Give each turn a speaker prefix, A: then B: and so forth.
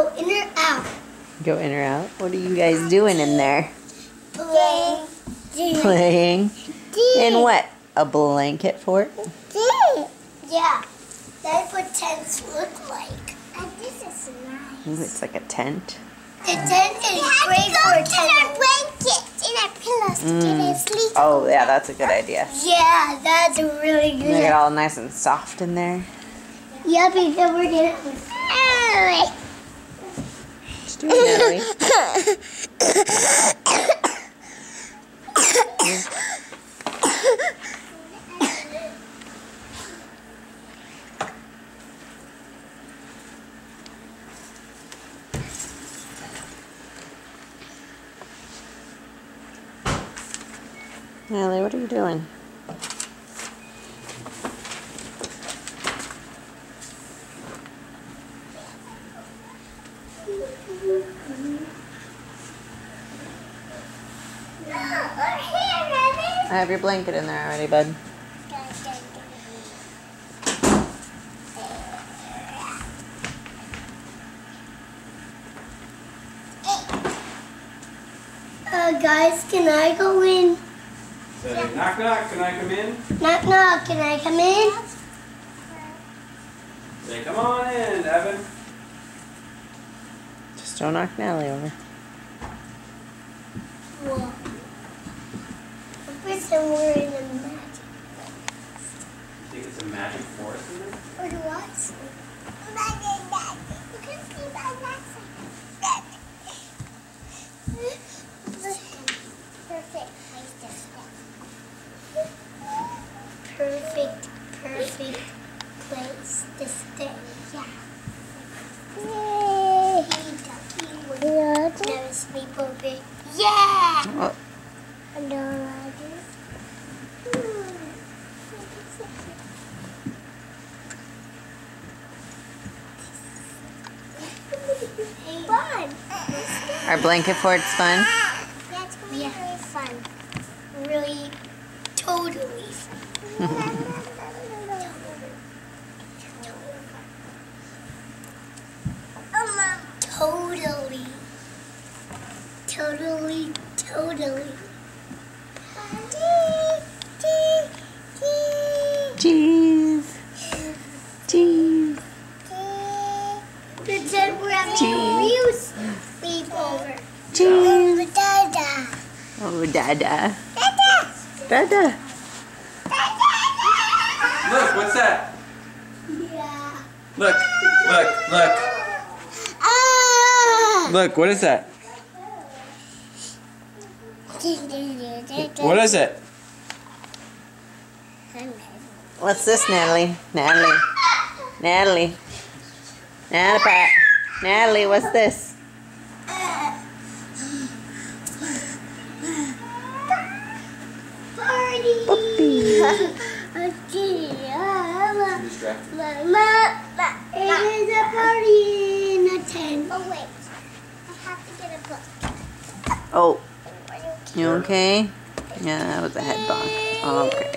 A: go in or out?
B: Go in or out? What are you guys doing in there?
A: Playing.
B: Playing. In what? A blanket fort?
A: Yeah. That's what tents look like. And this is nice.
B: Ooh, it's like a tent.
A: The tent is great for a tent. our blankets and our pillows to
B: Mm.
A: sleep.
B: Oh, yeah, that's a good idea.
A: Yeah, that's really good
B: Make it all nice and soft in there.
A: Yeah, because we're gonna.
B: Just do it, Natalie. Natalie, what are you doing? I have your blanket in there already, bud.
A: Uh, guys, can I go in?
C: Say, knock knock, can I come in?
A: Knock, knock. Can I come in?
C: Say, come on in, Evan.
B: Just don't knock Natalie over.
A: Whoa. First, we're in a magic.
C: Think it's a magic forest in there?
A: Or do I see? You can see by Perfect Perfect, perfect place to stay. Yeah. Yay! Yeah. Never sleep over. Yeah!
B: Oh,
A: I know I do. Hey, fun.
B: Our blanket fort's fun.
A: That's really fun. Really, totally fun. Um, totally. Totally, totally.
B: Cheese. Cheese.
A: Pretend we're having
B: Cheese.
A: a real sleepover.
B: Cheese.
A: Dada.
B: Oh, Dada.
A: Dada.
B: Dada.
C: Look, what's that?
A: Yeah.
C: Look, look, look.
A: Ah.
C: Look, what is that? What is it?
B: What's this, Natalie? Natalie. Natalie. Natalie. Pat. Natalie, what's this?
A: Party. It is a party in a tent. Oh wait, I have to get a book.
B: Oh, you okay? Yeah, that was a head bonk. Okay.